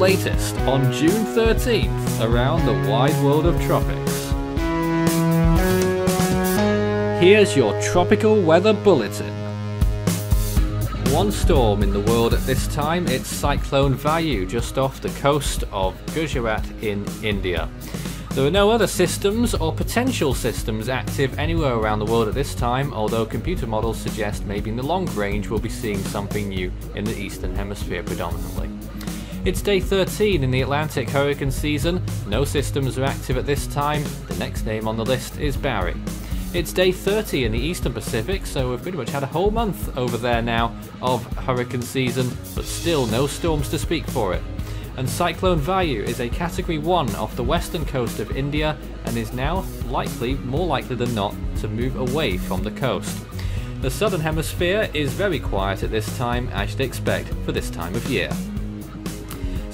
latest on June 13th around the wide world of tropics. Here's your tropical weather bulletin. One storm in the world at this time, it's Cyclone Vayu just off the coast of Gujarat in India. There are no other systems or potential systems active anywhere around the world at this time, although computer models suggest maybe in the long range we'll be seeing something new in the eastern hemisphere predominantly. It's day 13 in the Atlantic hurricane season, no systems are active at this time, the next name on the list is Barry. It's day 30 in the Eastern Pacific, so we've pretty much had a whole month over there now of hurricane season, but still no storms to speak for it and Cyclone Vayu is a Category 1 off the western coast of India and is now likely, more likely than not, to move away from the coast. The southern hemisphere is very quiet at this time, as you'd expect for this time of year.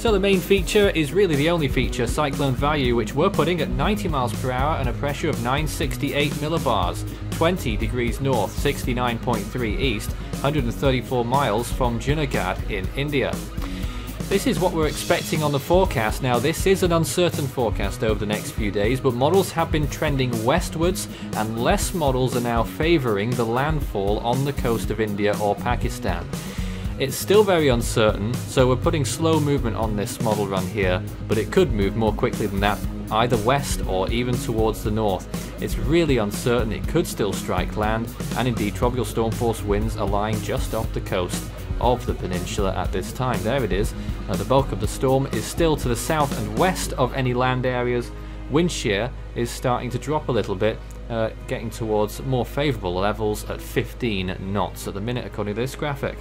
So the main feature is really the only feature, Cyclone Vayu, which we're putting at 90 miles per hour and a pressure of 968 millibars, 20 degrees north, 69.3 east, 134 miles from Junagadh in India. This is what we're expecting on the forecast. Now, this is an uncertain forecast over the next few days, but models have been trending westwards, and less models are now favouring the landfall on the coast of India or Pakistan. It's still very uncertain, so we're putting slow movement on this model run here, but it could move more quickly than that, either west or even towards the north. It's really uncertain, it could still strike land, and indeed tropical storm force winds are lying just off the coast of the peninsula at this time. There it is. Uh, the bulk of the storm is still to the south and west of any land areas. Wind shear is starting to drop a little bit, uh, getting towards more favourable levels at 15 knots at the minute according to this graphic.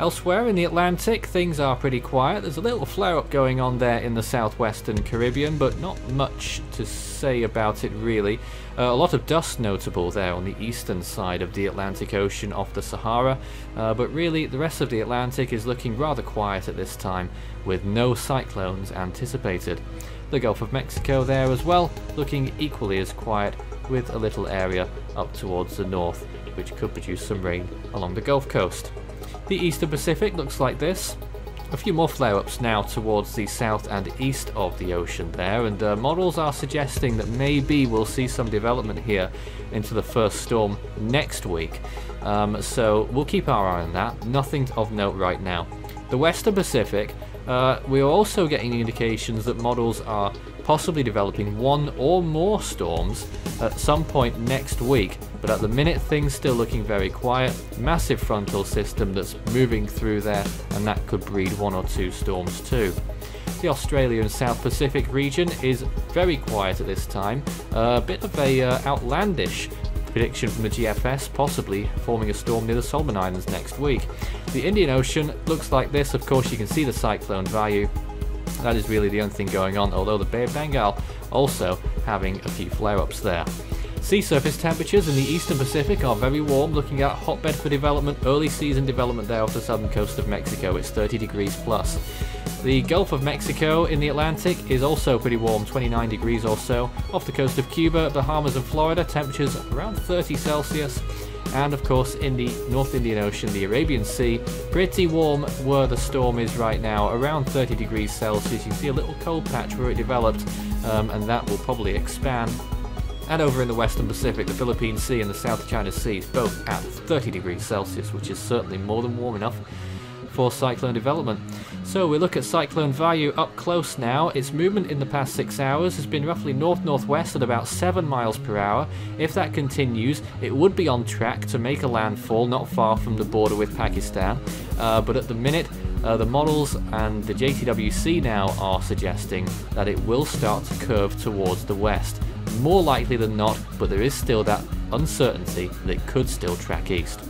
Elsewhere in the Atlantic, things are pretty quiet. There's a little flare-up going on there in the southwestern Caribbean, but not much to say about it really. Uh, a lot of dust notable there on the eastern side of the Atlantic Ocean off the Sahara, uh, but really the rest of the Atlantic is looking rather quiet at this time, with no cyclones anticipated. The Gulf of Mexico there as well, looking equally as quiet, with a little area up towards the north, which could produce some rain along the Gulf Coast. The Eastern Pacific looks like this. A few more flare-ups now towards the south and east of the ocean there, and uh, models are suggesting that maybe we'll see some development here into the first storm next week. Um, so we'll keep our eye on that. Nothing of note right now. The Western Pacific, uh, we are also getting indications that models are possibly developing one or more storms at some point next week, but at the minute things still looking very quiet. Massive frontal system that's moving through there, and that could breed one or two storms too. The Australia and South Pacific region is very quiet at this time, a bit of a uh, outlandish prediction from the GFS, possibly forming a storm near the Solomon Islands next week. The Indian Ocean looks like this, of course you can see the cyclone Vayu, that is really the only thing going on, although the Bay of Bengal also having a few flare-ups there. Sea surface temperatures in the eastern Pacific are very warm, looking at hotbed for development, early season development there off the southern coast of Mexico, it's 30 degrees plus. The Gulf of Mexico in the Atlantic is also pretty warm, 29 degrees or so. Off the coast of Cuba, Bahamas and Florida, temperatures around 30 Celsius and of course in the North Indian Ocean, the Arabian Sea, pretty warm where the storm is right now, around 30 degrees Celsius. You can see a little cold patch where it developed, um, and that will probably expand. And over in the Western Pacific, the Philippine Sea and the South China Sea, both at 30 degrees Celsius, which is certainly more than warm enough for cyclone development. So we look at cyclone Vayu up close now. Its movement in the past six hours has been roughly north-northwest at about 7 miles per hour. If that continues, it would be on track to make a landfall not far from the border with Pakistan. Uh, but at the minute, uh, the models and the JTWC now are suggesting that it will start to curve towards the west. More likely than not, but there is still that uncertainty that it could still track east.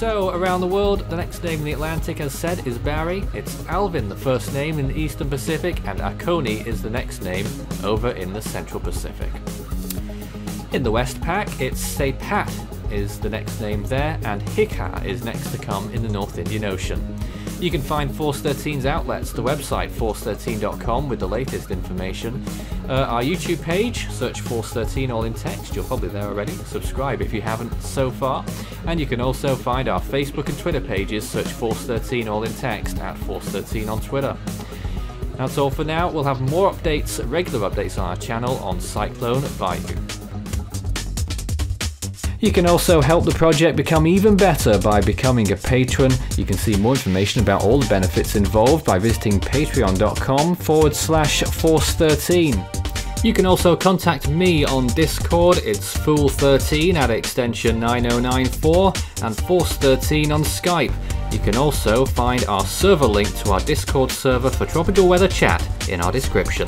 So, around the world, the next name in the Atlantic, as said, is Barry. It's Alvin, the first name in the Eastern Pacific, and Akoni is the next name over in the Central Pacific. In the West Pac, it's Sepat is the next name there, and Hikaa is next to come in the North Indian Ocean. You can find Force 13's outlets, the website force13.com with the latest information, uh, our YouTube page, search Force 13 all in text, you're probably there already, subscribe if you haven't so far, and you can also find our Facebook and Twitter pages, search Force 13 all in text at Force 13 on Twitter. That's all for now, we'll have more updates, regular updates on our channel on Cyclone Vayu. You can also help the project become even better by becoming a patron. You can see more information about all the benefits involved by visiting patreon.com forward slash force13. You can also contact me on Discord, it's Fool13 at extension 9094 and Force13 on Skype. You can also find our server link to our Discord server for tropical weather chat in our description.